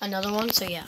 another one. So yeah.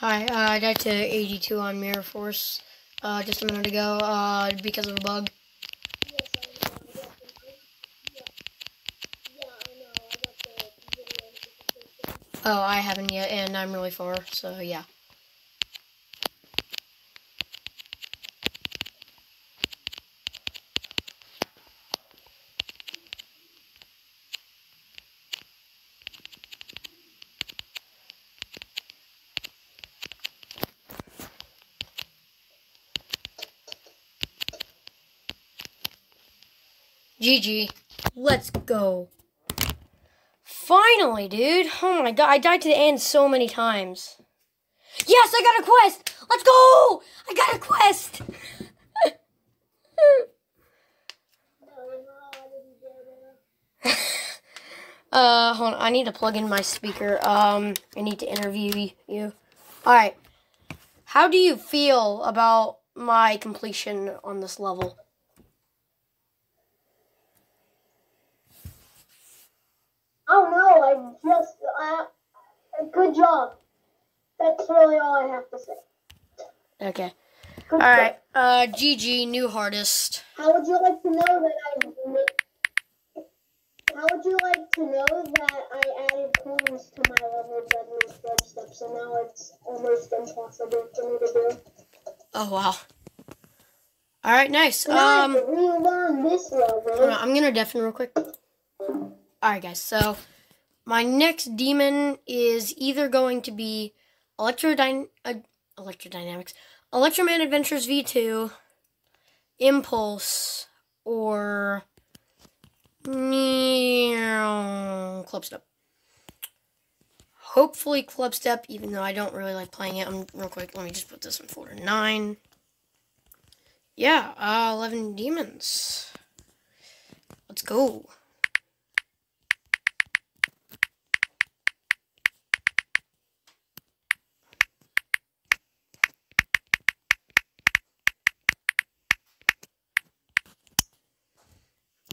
Hi, uh, I died to 82 on Mirror Force uh, just a minute ago uh, because of a bug. Oh, I haven't yet, and I'm really far, so yeah. GG. Let's go. Finally, dude. Oh my god, I died to the end so many times. Yes, I got a quest! Let's go! I got a quest! Uh, hold on. I need to plug in my speaker. Um, I need to interview you. Alright. How do you feel about my completion on this level? Oh no, I just, uh, good job. That's really all I have to say. Okay. Good Alright. Uh, GG, new hardest. How would you like to know that I How would you like to know that I added coins to my level bedroom step steps and now it's almost impossible for me to do? Oh, wow. Alright, nice. Now Um, relearn this level. I'm gonna deafen real quick. Alright, guys, so my next demon is either going to be Electrodyn- uh, Electrodynamix, Electroman Adventures V2, Impulse, or Clubstep. Hopefully Clubstep, even though I don't really like playing it. I'm real quick. Let me just put this in folder nine. Yeah, uh, eleven demons. Let's go.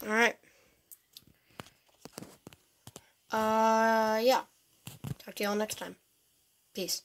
All right. Uh, yeah. Talk to y'all next time. Peace.